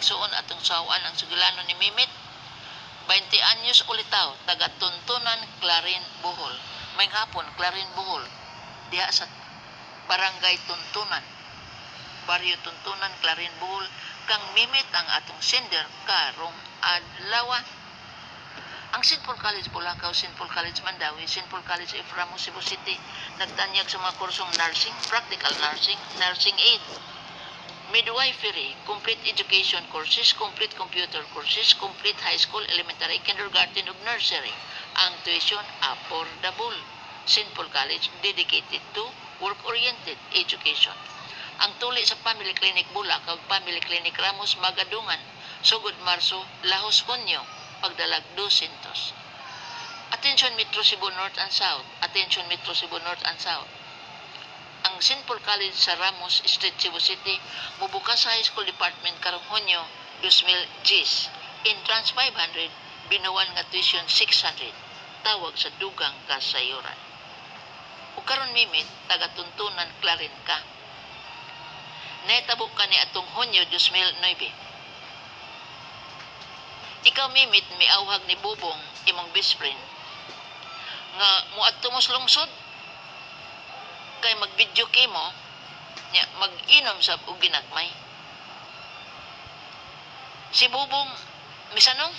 igsuon atong sawan ang sugilano ni Mimit. 20 anyos ulitaw, taga Tuntunan, Clarin, Bohol. May hapon, Clarin, Bohol. Diha sa Barangay Tuntunan. Baryo Tuntunan, Clarin, Bohol. Kang Mimit ang atong sender karong adlaw. Ang St. College Bulacau, St. Paul College Mandawi, St. College Eframo, Cebu City, nagtanyag sa mga kursong nursing, practical nursing, nursing aid, midwifery, complete education courses, complete computer courses, complete high school, elementary, kindergarten, ug nursery. Ang tuition affordable. St. Paul College dedicated to work-oriented education. Ang tuli sa Family Clinic Bulacau, Family Clinic Ramos, Magadungan, Sugod Marso, Lahos Hunyo, pagdalag 200. Attention Metro Cebu North and South. Attention Metro Cebu North and South. Ang St. Paul College sa Ramos Street, Cebu City, mubukas sa High School Department karong Hunyo 2000 Gs. Entrance 500, binuwan nga tuition 600. Tawag sa dugang kasayuran. O karon mimit, taga-tuntunan Clarin ka. Netabo ka ni atong Hunyo 2009. Ikaw mimit miawhag ni Bubong imong best friend nga muadto mo lungsod kay mag-video mo nya mag-inom sa og ginagmay. Si Bubong misanong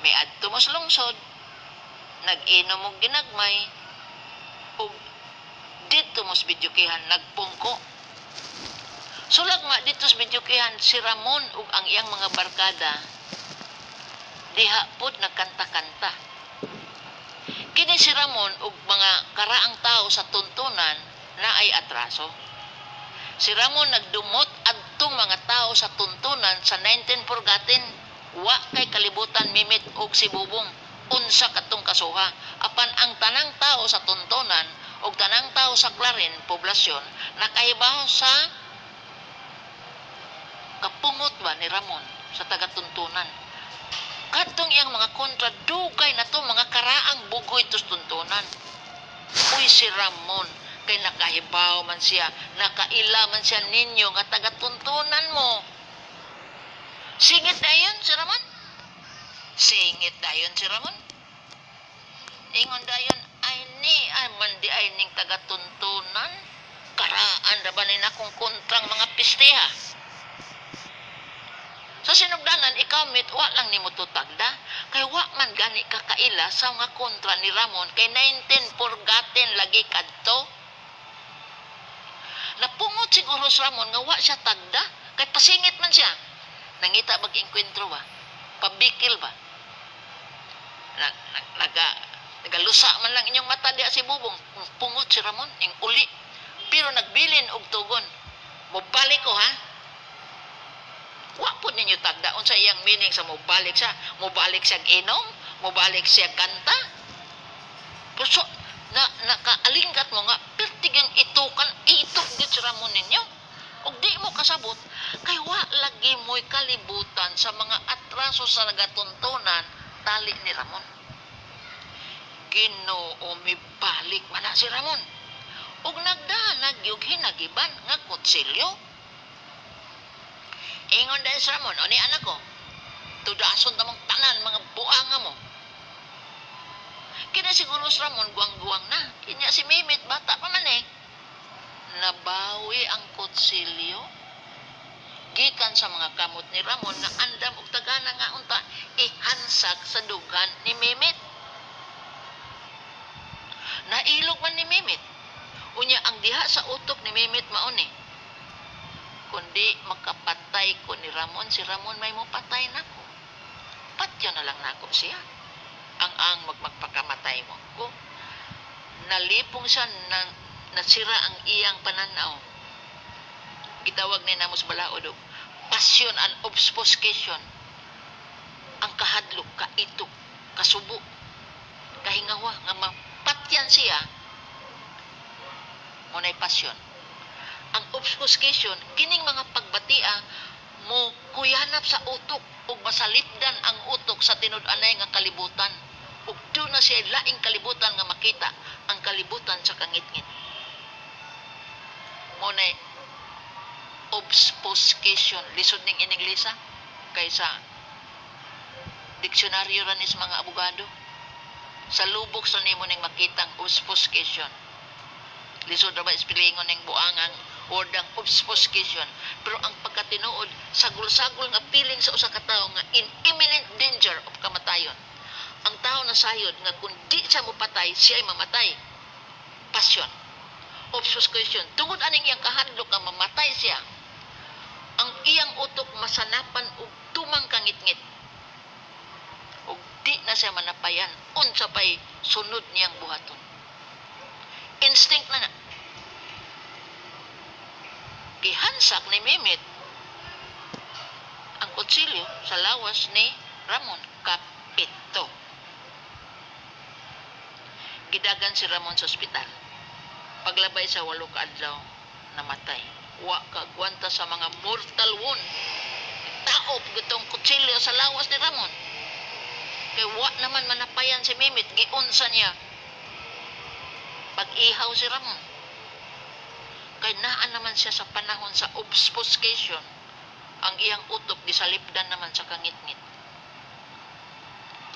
may adto mo sa lungsod nag-inom og ginagmay ug dito mo sa videokihan nagpungko. Sulag ma dito sa videokihan si Ramon ug ang iyang mga barkada diha pod nagkanta-kanta. Kini si Ramon ug mga karaang tao sa tuntunan na ay atraso. Si Ramon nagdumot adtong mga tao sa tuntunan sa 19 Purgatin. Wa kay kalibutan mimit og si Bubong. Unsa katong kasuha. Apan ang tanang tao sa tuntunan ug tanang tao sa Clarin, poblasyon, nakahibaw sa kapungot ba ni Ramon sa taga-tuntunan kadtong iyang mga kontra dugay na to mga karaang bugoy tos tuntunan. Uy si Ramon kay nakahibaw man siya nakaila man siya ninyo nga taga-tuntunan mo. Singit dayon si Ramon? Singit dayon si Ramon? Ingon dayon ay ni ay man di ay ning taga-tuntunan? Karaan ra ba ni nakong kontrang mga pisteha sa sinugdanan, ikaw mit, wa lang ni mo tutagda. Kay wa man gani kakaila sa mga kontra ni Ramon. Kay 19 purgatin lagi kadto. Napungot siguro sa Ramon nga wa siya tagda. Kay pasingit man siya. Nangita mag-inkwentro ba? Pabikil ba? Nag, nag, naga, nagalusa man lang inyong mata diya si Bubong. Pungot si Ramon, ing uli. Pero nagbilin og tugon. Mubalik ko ha, wa po ninyo tagda unsa iyang meaning sa mobalik sa mobalik siya inom? Mobalik siya kanta? Pero so, na nakaalinggat mo nga pertigang itukan itok gid sa ramon ninyo. Ug di mo kasabot kay wa lagi mo'y kalibutan sa mga atraso sa nagatuntunan tali ni Ramon. Ginoo mibalik man si Ramon. Ug nagdahanag yung hinagiban nga kutsilyo Ingon dahil sa Ramon, o ni anak ko, tudason tamong tanan, mga buanga mo. Kina siguro sa Ramon, guwang-guwang na. Kinya si Mimit, bata pa man eh. Nabawi ang kutsilyo. Gikan sa mga kamot ni Ramon nga andam og tagana nga unta ihansak sa dugan ni Mimit. Nailog man ni Mimit. Unya ang diha sa utok ni Mimit mauni kundi makapatay ko ni Ramon. Si Ramon may mo patay na ko. Patyo na lang nako siya. Ang ang magmagpakamatay mo ko. Nalipong siya na nasira ang iyang pananaw. Gitawag ni Namos Balaod og passion and obfuscation. Ang kahadlok, kaitok, kasubo, kahingawa, nga mapatyan siya, muna'y pasyon ang obfuscation kining mga pagbatia mo kuyanap sa utok ug masalipdan ang utok sa tinud-anay nga kalibutan ug do na siya laing kalibutan nga makita ang kalibutan sa kangitngit mo na obfuscation. Lisod ning in Inglesa kaysa diksyonaryo ra ni sa mga abogado. Sa lubok sa nimo ning makitang obfuscation. Lisod ra ba ispelingon ning buangang wordang obfuscation. Pero ang pagkatinuod, sagol-sagol nga feeling sa usa ka tawo nga in imminent danger of kamatayon. Ang tao na sayod nga kung di siya mopatay, siya ay mamatay. Passion. Obfuscation. Tungod aning iyang kahadlok nga mamatay siya, ang iyang utok masanapan og tumang kangit-ngit. Og di na siya manapayan, unsa pay sunod niyang buhaton. Instinct na. Gihansak ni Mimit ang kutsilyo sa lawas ni Ramon Kapito. Gidagan si Ramon sa ospital. Paglabay sa walo ka adlaw, namatay. Wa ka gwanta sa mga mortal wound. Taop gitong kutsilyo sa lawas ni Ramon. Kay wa naman manapayan si Mimit, giunsa niya. Pag-ihaw si Ramon. Kay naan naman siya sa panahon sa obfuscation. Ang iyang utok gisalipdan naman sa kangit-ngit.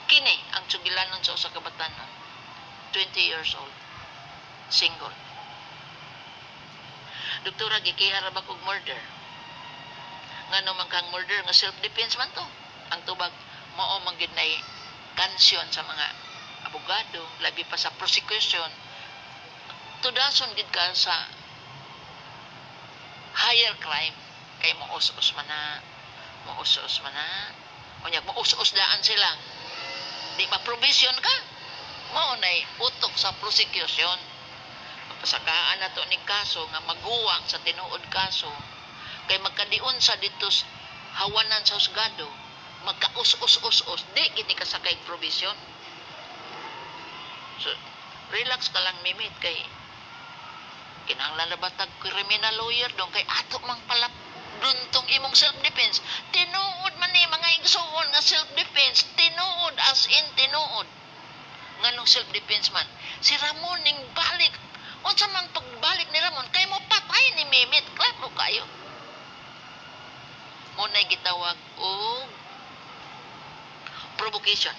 Kini ang sugilanon sa usa ka batanon. 20 years old. Single. Doktora, gikihara ba kog murder? Nga naman kang murder, nga self-defense man to. Ang tubag, mao man gid nay kansyon sa mga abogado, labi pa sa prosecution. Tudason gid ka sa higher crime kay maus-us man na. Maus-us man na. Unya maus-us daan sila. Di ma-provision ka? Mao nay utok sa prosecution. Pasakaan na to ni kaso nga maguwang sa tinuod kaso. Kay magkadiun sa dito hawanan sa husgado magkaus-us-us-us. Di gini ka sa kay provision. So relax ka lang mimit kay kinahanglan na criminal lawyer dong kay ato mang palap duntong imong self-defense. Tinuod man ni mga igsuon nga self-defense. Tinuod as in tinuod. Nganong self-defense man? Si Ramon ning balik. Unsa man pagbalik ni Ramon? Kay mo patay ni Mimit. Klaro kayo. Mo na gitawag og provocation.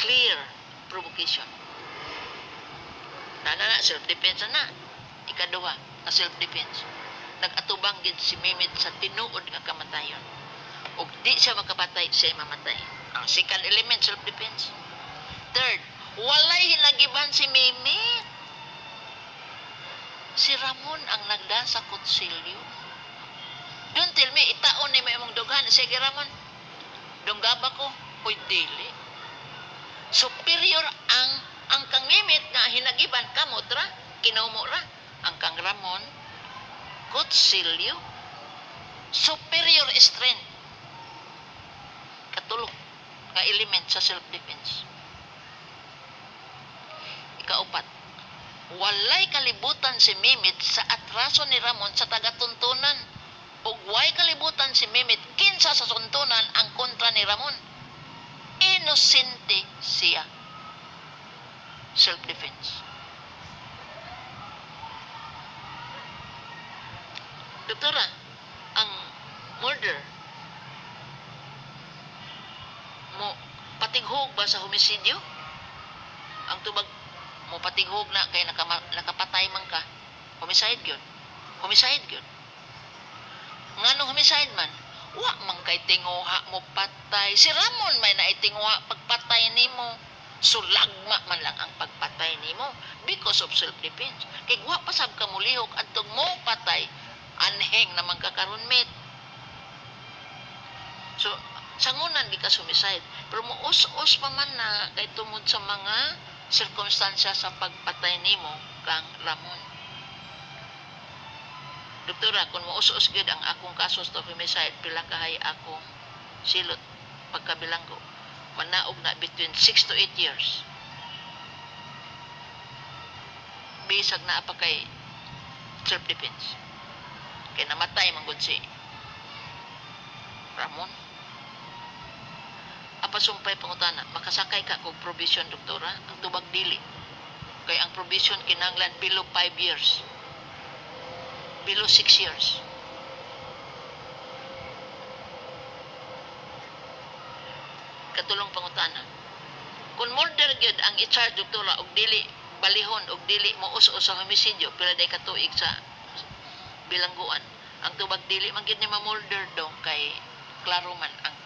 Clear provocation na na self-defense na ikaduha na self-defense nagatubang gid si Mimit sa tinuod nga kamatayon ug di siya makapatay siya ay mamatay ang second element self-defense third walay hinagiban si Mimit si Ramon ang nagda sa kutsilyo Don't tell me, itaon ni may mong dughan. Sige, Ramon. Dunggaba ko. Uy, dili. Superior ang ang kang mimit nga hinagiban kamot ra, kinaumo ra. Ang kang Ramon, kutsilyo, superior strength. Katulog nga element sa self-defense. Ikaupat, walay kalibutan si Mimit sa atraso ni Ramon sa tagatuntunan ug way kalibutan si Mimit kinsa sa suntunan ang kontra ni Ramon. Inosente siya. Self-defense. Doktora, ang murder mo patighog ba sa homisidyo? Ang tubag mo patighog na kay nakama, nakapatay man ka. Homicide gyud. Homicide gyud nganong homicide man wa man kay tinguha mo patay si Ramon may naitinguha pagpatay nimo sulagma man lang ang pagpatay nimo because of self defense kay wa pa sab ka mulihok adtong mo patay anheng naman ka karon met so sangunan di ka suicide. Pero mo us-us pa man na kay tungod sa mga sirkumstansya sa pagpatay nimo kang Ramon. Doktora, kung maus-us gid ang akong kaso sa homicide, pila kahay akong silot pagkabilanggo. Manaog na between 6 to 8 years. Bisag na apa kay self-defense. Kay namatay man gud si Ramon. Apa sumpay pangutana, makasakay ka kog provision doktora, ang tubag dili. Kay ang provision kinanglan below 5 years below 6 years. Katulong pangutana. Kung murder gyud ang i-charge doktora og dili balihon og dili mo us sa homisidyo pila day katuig sa bilangguan. Ang tubag dili man gyud ni ma-murder dong kay klaro man ang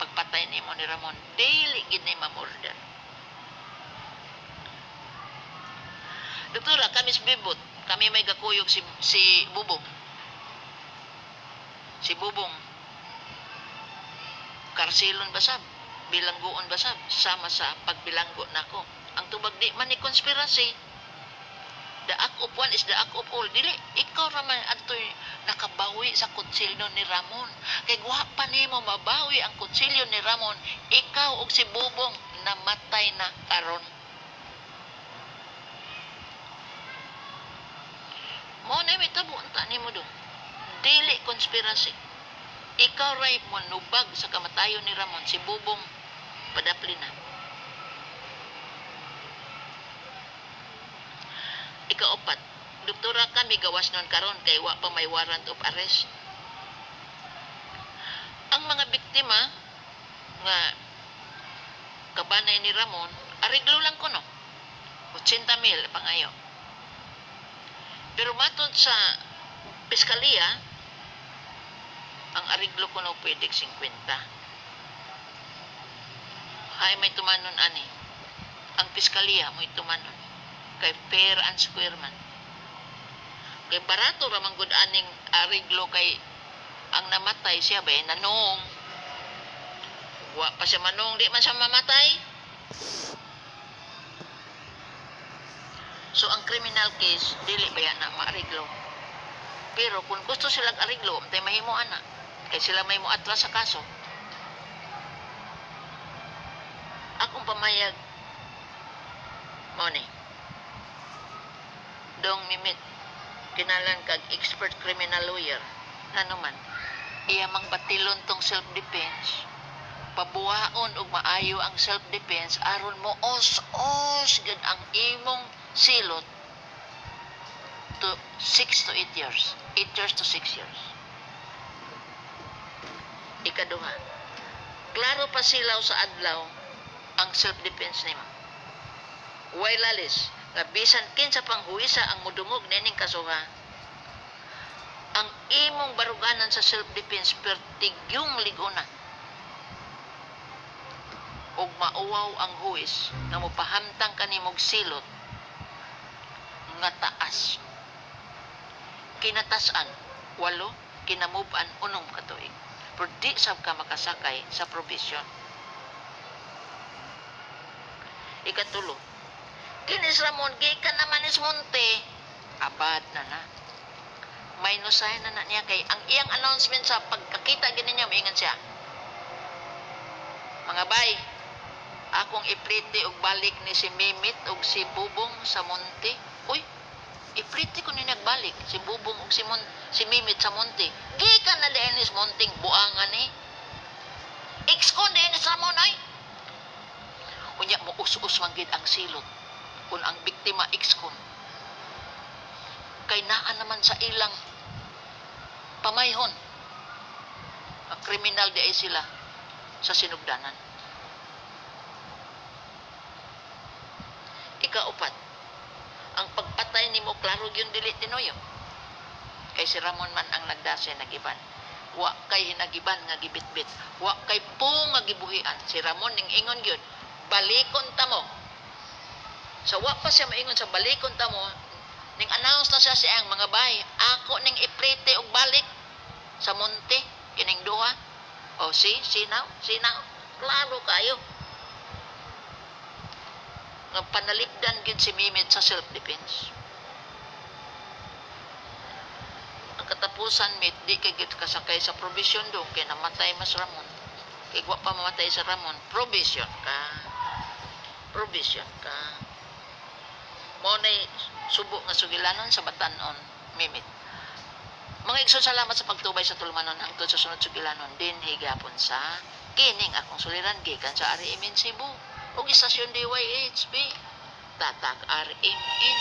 pagpatay nimo ni Ramon. Dili gyud ni ma-murder. Doktora, kami si Bibot. Kami may gakuyog si, si Bubong. Si Bubong. Karsilon basab. Bilangguon basab. Sama sa pagbilanggo nako. Ang tubag di man ni konspirasi. The act of one is the act of all. Dili, ikaw raman ato'y nakabawi sa konsilyo ni Ramon. Kay guha pa nimo mabawi ang konsilyo ni Ramon. Ikaw og si Bubong namatay na karon. Mo na may tabo ang tani mo dong. Dili konspirasi. Ikaw ray mo nubag sa kamatayon ni Ramon si Bubong padapli na. Ikaapat, doktora kami gawas nun karon kay wa pa may warrant of arrest. Ang mga biktima nga kabanay ni Ramon, ariglo lang ko no. 80 mil pangayo. Pero matod sa piskalya, ang ariglo ko na pwede 50. Hay may tumanon ani. Ang piskalya mo tumanon. Kay fair and square man. Kay barato ramang gud aning ariglo kay ang namatay siya ba nanong. Wa pa siya manong, di man siya mamatay. So ang criminal case dili ba na maariglo. Pero kung gusto silang ariglo, tay mahimo ana. Kay sila may mo atras sa kaso. Akong pamayag. Mo ni. Dong mimit kinalan kag expert criminal lawyer. Ano man. Iya mang batilon tong self defense pabuhaon og maayo ang self defense aron mo os os gud ang imong silot to 6 to 8 years. 8 years to 6 years. Ikaduha. Klaro pa silaw sa adlaw ang self defense nimo way lalis? Nga bisan kinsa pang huwisa ang mudungog nining kasuha. Ang imong baruganan sa self defense pertigyong liguna ug mauwaw ang huwis nga mopahamtang kanimog silot nga taas. Kinatasan walo kinamuban unong katuig pero di sab ka makasakay sa provision ikatulo. Kinis Ramon gikan naman is monte abad na na. May nusay na na niya kay ang iyang announcement sa pagkakita gini niya maingan siya. Mga bay akong ipriti og balik ni si Mimit og si Bubong sa monte uy ipriti ko ni nagbalik si Bubong og si, Mon si Mimit sa monte gikan na Dennis Monting buangan ni. Ex-con Dennis Ramon ay unya mo us-us man ang silot kung ang biktima ex-con kay naa naman sa ilang pamayhon ang kriminal di ay sila sa sinugdanan. Ikaupat ang pagpatay ni mo klaro yung dili tinoyo. Kay si Ramon man ang nagdase nagiban. Wa kay hinagiban nga gibitbit. Wa kay po nga gibuhian. Si Ramon ning ingon gyud balikon ta mo. Sa wa pa siya maingon sa balikon ta mo. Ning announce na siya siyang mga bay ako ning iprete og balik sa monte kining duha. O si sinaw sinaw. Klaro kayo. Nga panalipdan gid si Mimit sa self defense ang katapusan mit di kay gid kasakay sa provision do kay namatay mas Ramon. Kay wa pa mamatay sa Ramon provision ka provision ka. Mo nay subo nga sugilanon sa batanon mimit. Mga igsoon salamat sa pagtubay sa tulumanon hangtod sa sunod sugilanon din higapon sa kining akong suliran gikan sa RMN Cebu. Ug istasyon DYHP tatak RMN